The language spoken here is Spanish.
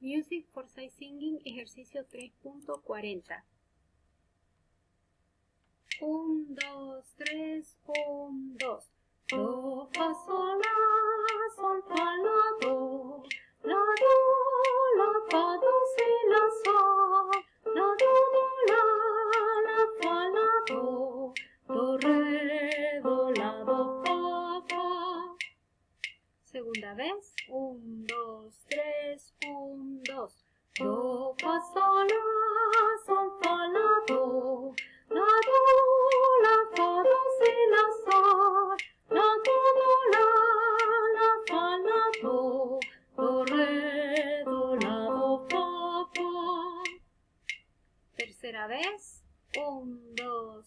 Music for Sight Singing, ejercicio 3.40. 1, 2, 3, 1, 2. Do, fa, sol, la, sol, fa, la, do. La, do, la, fa, do, si, la, sol. La, do, do, la, la, fa, la, do. Do, re, do, la, do, fa, fa. Segunda vez. 1, 2, 3, 1, 2. Do, fa, sol, la, sol, fa, la, do. La, do, la, fa, do, si, la, sol. La, do, do, la, la, fa, la, do. Do, re, do, la, do, fa, fa. Tercera vez. 1, 2,